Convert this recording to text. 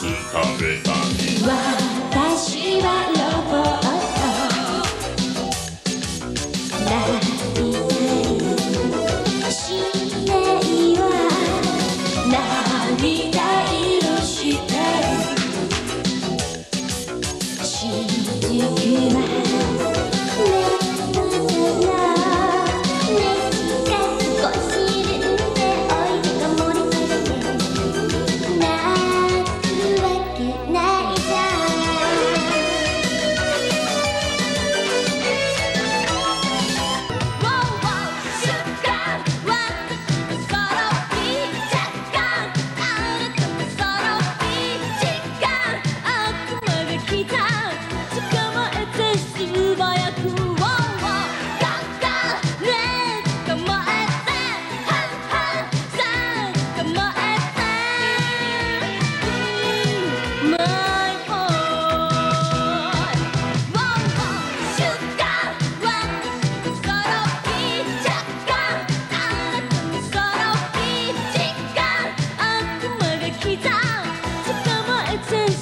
す食べたい私はロボット。泣きたいしないわ涙色したいしじきま